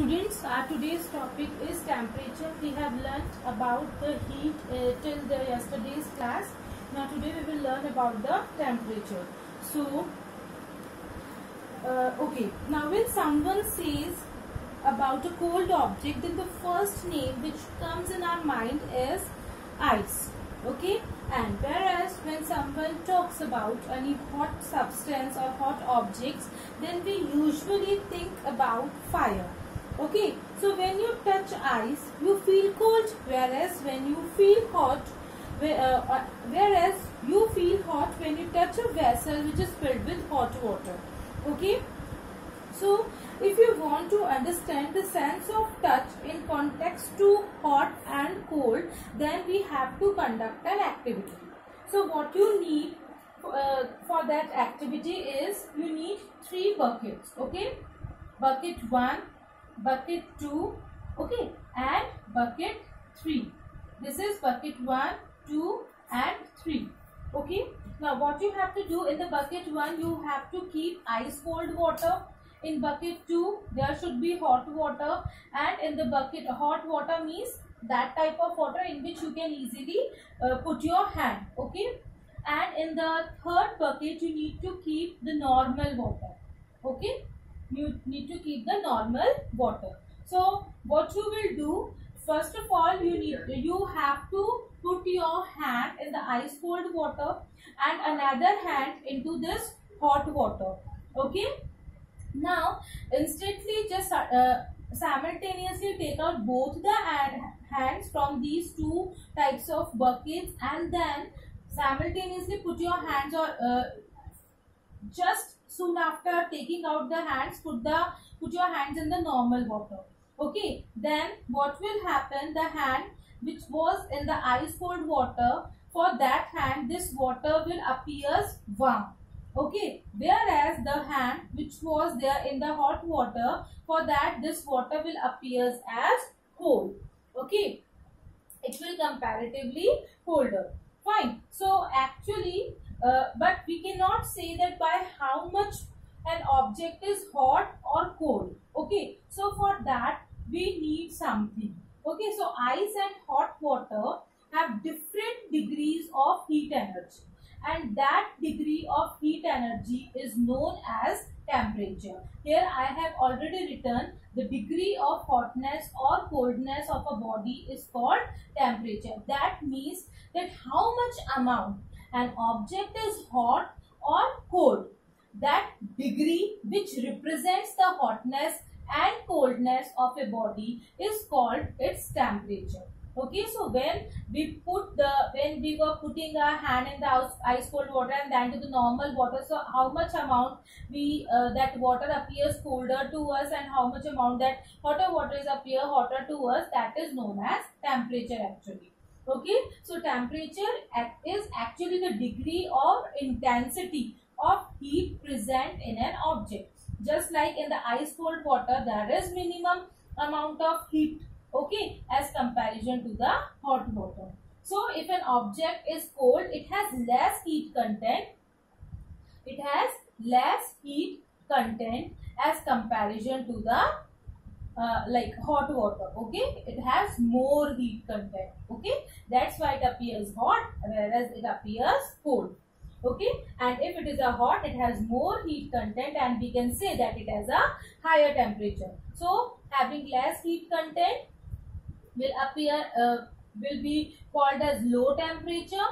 Students, our today's topic is temperature. We have learnt about the heat uh, till the yesterday's class. Now today we will learn about the temperature. So, uh, okay. Now when someone says about a cold object, then the first name which comes in our mind is ice. Okay. And whereas when someone talks about any hot substance or hot objects, then we usually think about fire okay so when you touch ice you feel cold whereas when you feel hot uh, uh, whereas you feel hot when you touch a vessel which is filled with hot water. Okay so if you want to understand the sense of touch in context to hot and cold then we have to conduct an activity. So what you need uh, for that activity is you need three buckets. Okay bucket 1 bucket 2 okay and bucket 3 this is bucket 1 2 and 3 okay. Now what you have to do in the bucket 1 you have to keep ice cold water. In bucket 2 there should be hot water and in the bucket hot water means that type of water in which you can easily uh, put your hand okay. And in the third bucket you need to keep the normal water okay you need to keep the normal water. So what you will do, first of all you need you have to put your hand in the ice cold water and another hand into this hot water. Okay. Now instantly just uh, simultaneously take out both the hands from these two types of buckets and then simultaneously put your hands or uh, just soon after taking out the hands put the put your hands in the normal water. Okay? Then what will happen? The hand which was in the ice cold water for that hand this water will appears warm. Okay? Whereas the hand which was there in the hot water for that this water will appears as cold. Okay? It will comparatively colder. Fine. So actually uh, but we cannot say that by how much an object is hot or cold. Okay. So for that we need something. Okay. So ice and hot water have different degrees of heat energy and that degree of heat energy is known as temperature. Here I have already written the degree of hotness or coldness of a body is called temperature. That means that how much amount an object is hot or cold. That degree which represents the hotness and coldness of a body is called its temperature. Okay, so when we put the, when we were putting our hand in the ice cold water and then to the normal water, so how much amount we, uh, that water appears colder to us and how much amount that hotter water is appear hotter to us, that is known as temperature actually okay? So temperature is actually the degree or intensity of heat present in an object. Just like in the ice cold water there is minimum amount of heat okay as comparison to the hot water. So if an object is cold it has less heat content. It has less heat content as comparison to the uh, like hot water okay? It has more heat content okay? That's why it appears hot whereas it appears cold okay? And if it is a hot it has more heat content and we can say that it has a higher temperature. So having less heat content will appear uh, will be called as low temperature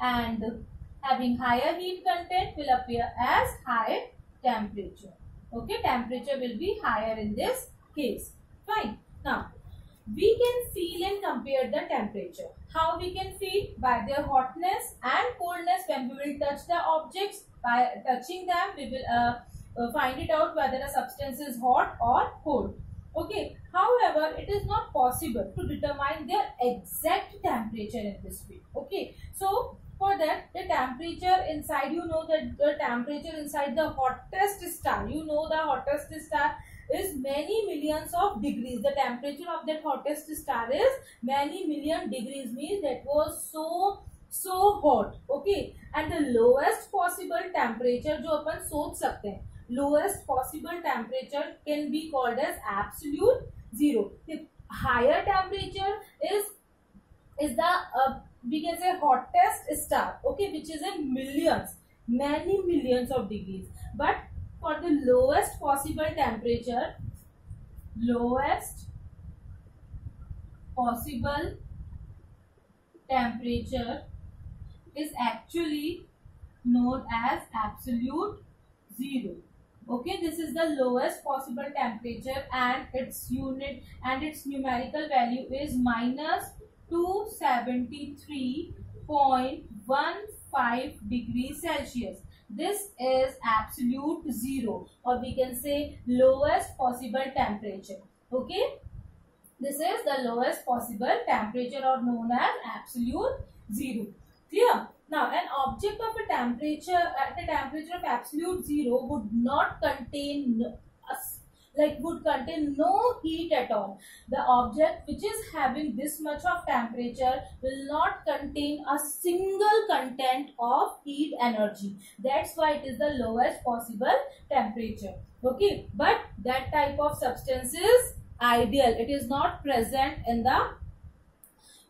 and having higher heat content will appear as high temperature okay? Temperature will be higher in this case. Fine. Now, we can feel and compare the temperature. How we can feel? By their hotness and coldness when we will touch the objects. By touching them, we will uh, uh, find it out whether a substance is hot or cold. Okay. However, it is not possible to determine their exact temperature in this way. Okay. So, for that, the temperature inside, you know that the temperature inside the hottest star, you know the hottest star is many millions of degrees. The temperature of that hottest star is many million degrees means that was so so hot okay and the lowest possible temperature जो अपन सोच सकते हैं lowest possible temperature can be called as absolute zero. The higher temperature is is the uh, we can say hottest star okay which is in millions many millions of degrees but for the lowest possible temperature lowest possible temperature is actually known as absolute zero. Okay this is the lowest possible temperature and its unit and its numerical value is minus 273.15 degrees celsius this is absolute zero or we can say lowest possible temperature. Okay? This is the lowest possible temperature or known as absolute zero. Clear? Now, an object of a temperature at a temperature of absolute zero would not contain like would contain no heat at all. The object which is having this much of temperature will not contain a single content of heat energy. That's why it is the lowest possible temperature. Okay, but that type of substance is ideal. It is not present in the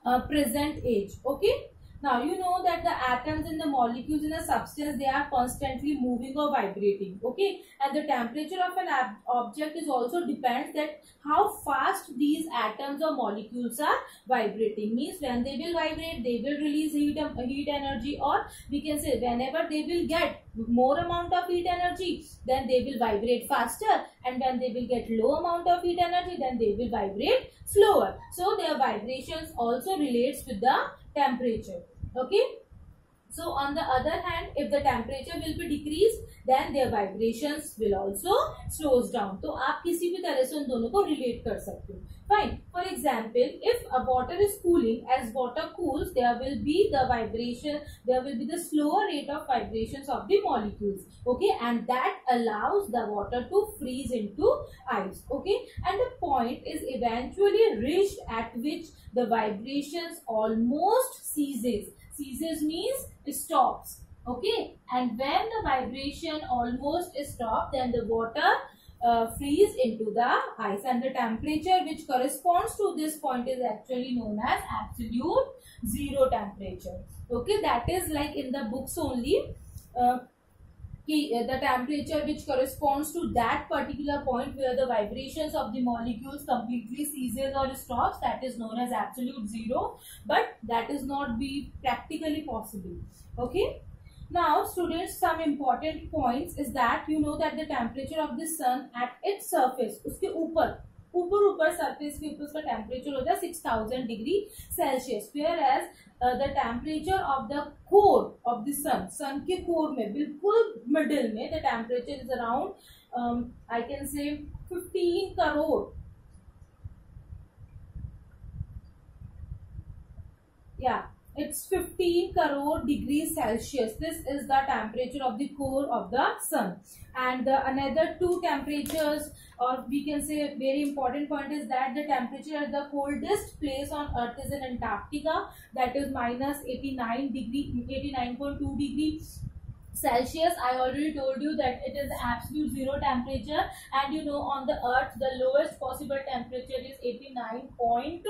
uh, present age. Okay. Now you know that the atoms and the molecules in a substance they are constantly moving or vibrating. Okay, and the temperature of an object is also depends that how fast these atoms or molecules are vibrating. Means when they will vibrate, they will release heat heat energy, or we can say whenever they will get more amount of heat energy, then they will vibrate faster, and when they will get low amount of heat energy, then they will vibrate slower. So their vibrations also relates with the temperature okay so on the other hand if the temperature will be decreased then their vibrations will also slows down तो आप किसी भी तरह से उन दोनों को relate कर सकते हो fine for example if a water is cooling as water cools there will be the vibration there will be the slower rate of vibrations of the molecules okay and that allows the water to freeze into ice okay and the point is eventually reached at which the vibrations almost ceases ceases means it stops okay? And when the vibration almost stops then the water uh, freeze into the ice. And the temperature which corresponds to this point is actually known as absolute zero temperature okay? That is like in the books only. Uh, Uh, the temperature which corresponds to that particular point where the vibrations of the molecules completely ceases or stops that is known as absolute zero. But that is not be practically possible. Okay? Now students some important points is that you know that the temperature of the sun at its surface uske upar ऊपर ऊपर surface के ऊपर उसका temperature होता है six thousand degree Celsius whereas the temperature of the core of the sun sun के core में, बिल्कुल मिडिल में the temperature is around I can say fifteen crore yeah. It's 15 crore degrees celsius. This is the temperature of the core of the sun. And the another two temperatures or we can say a very important point is that the temperature at the coldest place on earth is in antarctica. That is minus 89 degree 89.2 degree Celsius, I already told you that it is absolute zero temperature. And you know on the earth the lowest possible temperature is 89.2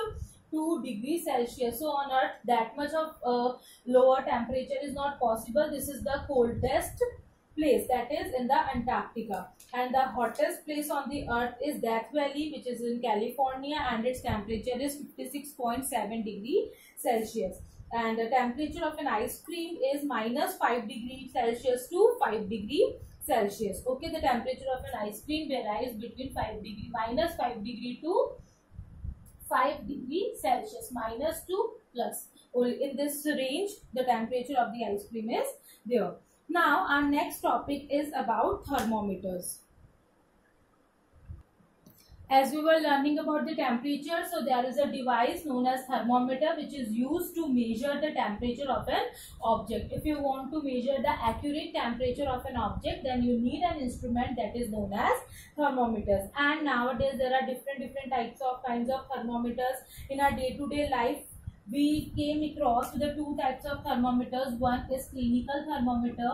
2 degrees Celsius. So on earth that much of uh, lower temperature is not possible. This is the coldest place that is in the Antarctica and the hottest place on the earth is Death Valley which is in California and its temperature is 56.7 degree Celsius and the temperature of an ice cream is minus 5 degree Celsius to 5 degree Celsius. Okay, the temperature of an ice cream varies between 5 degree minus 5 degree to 5 degree Celsius minus to plus. In this range, the temperature of the ice cream is there. Now, our next topic is about thermometers. As we were learning about the temperature, so there is a device known as thermometer which is used to measure the temperature of an object. If you want to measure the accurate temperature of an object, then you need an instrument that is known as thermometers. And nowadays there are different different types of kinds of thermometers in our day-to-day -day life. We came across the two types of thermometers. One is clinical thermometer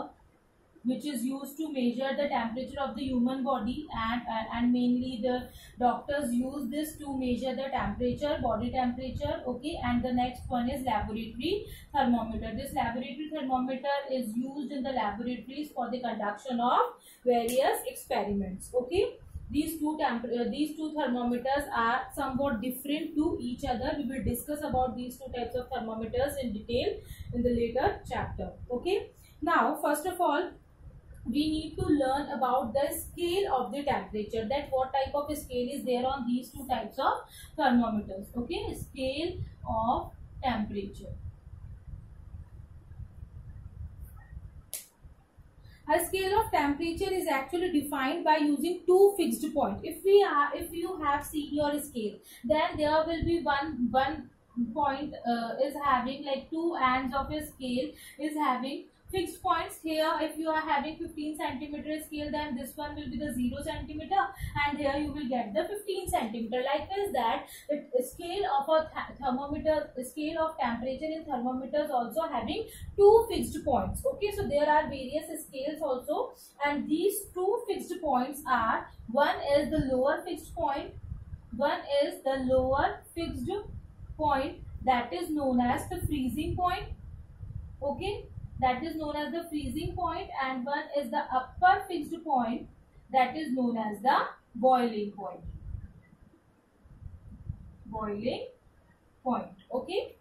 which is used to measure the temperature of the human body and uh, and mainly the doctors use this to measure the temperature body temperature okay and the next one is laboratory thermometer. This laboratory thermometer is used in the laboratories for the conduction of various experiments okay. These two uh, these two thermometers are somewhat different to each other. We will discuss about these two types of thermometers in detail in the later chapter okay. Now first of all we need to learn about the scale of the temperature that what type of scale is there on these two types of thermometers okay? Scale of temperature. A scale of temperature is actually defined by using two fixed points. If we are if you have seen your scale then there will be one one point uh, is having like two ends of a scale is having fixed points here. If you are having 15 centimeter scale then this one will be the 0 centimeter and here you will get the 15 centimeter. Like this that the scale of a th thermometer scale of temperature in thermometers also having two fixed points. Okay so there are various scales also and these two fixed points are one is the lower fixed point one is the lower fixed point that is known as the freezing point. Okay that is known as the freezing point and one is the upper fixed point that is known as the boiling point. Boiling point. Okay.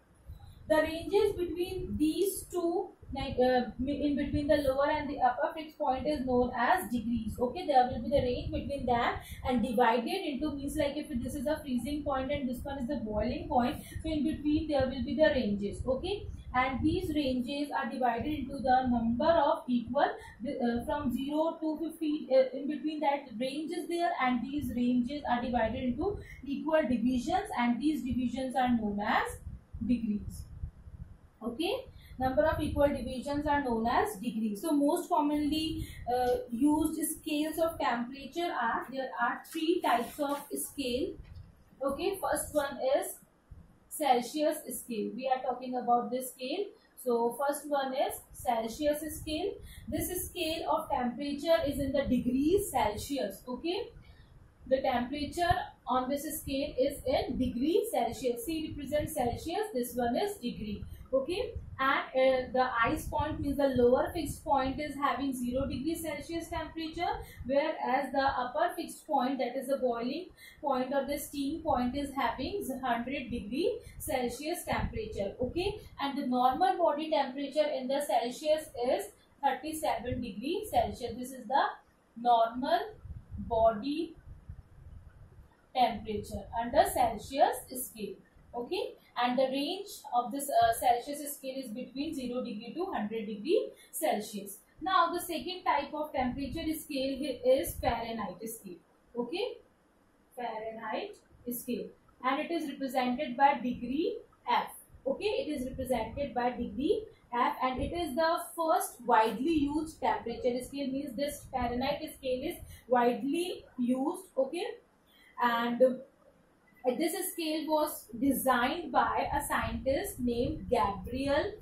The ranges between these two uh, in between the lower and the upper fixed point is known as degrees okay? There will be the range between them and divided into means like if this is a freezing point and this one is the boiling point so in between there will be the ranges okay? And these ranges are divided into the number of equal uh, from 0 to 50 uh, in between that range is there and these ranges are divided into equal divisions and these divisions are known as degrees okay number of equal divisions are known as degrees so most commonly uh, used scales of temperature are there are three types of scale okay first one is Celsius scale. We are talking about this scale. So first one is Celsius scale. This scale of temperature is in the degrees Celsius. Okay. The temperature on this scale is in degree Celsius. C represents Celsius. This one is degree okay? And uh, the ice point means the lower fixed point is having 0 degree celsius temperature whereas the upper fixed point that is the boiling point or the steam point is having 100 degree celsius temperature. Okay? And the normal body temperature in the celsius is 37 degree celsius. This is the normal body temperature under celsius scale okay and the range of this uh, Celsius scale is between 0 degree to 100 degree Celsius. Now the second type of temperature scale is Fahrenheit scale. Okay, Fahrenheit scale and it is represented by degree F. Okay, it is represented by degree F and it is the first widely used temperature scale means this Fahrenheit scale is widely used. Okay, and this scale was designed by a scientist named Gabriel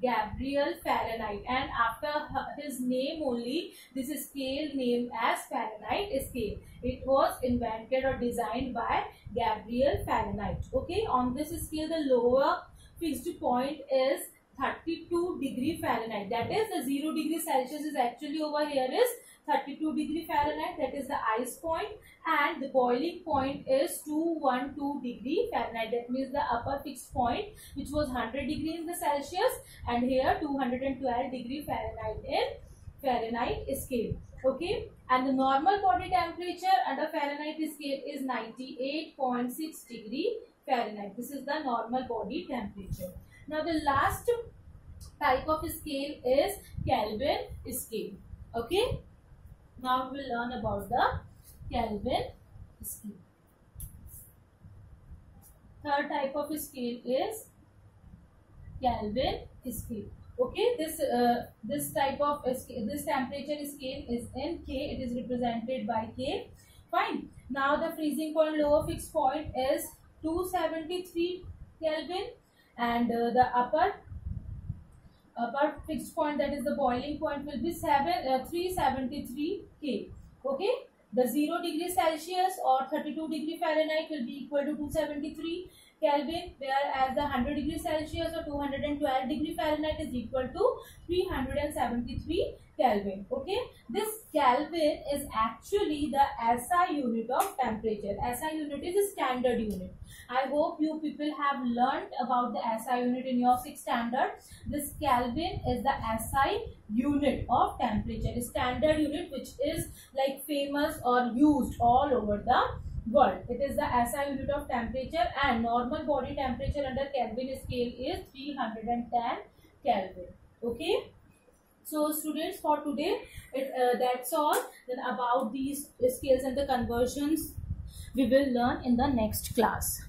Gabriel Fahrenheit and after his name only this scale named as Fahrenheit scale. It was invented or designed by Gabriel Fahrenheit. Okay, on this scale the lower fixed point is 32 degree Fahrenheit. That is the 0 degree Celsius is actually over here is 32 degree Fahrenheit. That is the ice point. And the boiling point is 212 degree Fahrenheit. That means the upper fixed point which was 100 degree in the Celsius. And here 212 degree Fahrenheit in Fahrenheit scale. Okay? And the normal body temperature under Fahrenheit scale is 98.6 degree Fahrenheit this is the normal body temperature now the last type of scale is Kelvin scale okay now we will learn about the Kelvin scale. Third type of scale is Kelvin scale. Okay, this uh, this type of scale, this temperature scale is in K. It is represented by K. Fine. Now the freezing point lower fixed point is 273 Kelvin and uh, the upper upper fixed point that is the boiling point will be 7 uh, 373 K. Okay. The 0 degree Celsius or 32 degree Fahrenheit will be equal to 273 Kelvin whereas the 100 degree Celsius or 212 degree Fahrenheit is equal to 373 Kelvin. Okay. This Kelvin is actually the SI unit of temperature. SI unit is a standard unit. I hope you people have learnt about the SI unit in your 6th standard. This Kelvin is the SI unit of temperature. Standard unit which is like famous or used all over the world. It is the SI unit of temperature and normal body temperature under Kelvin scale is 310 Kelvin. Okay. So students for today it, uh, that's all then about these scales and the conversions we will learn in the next class.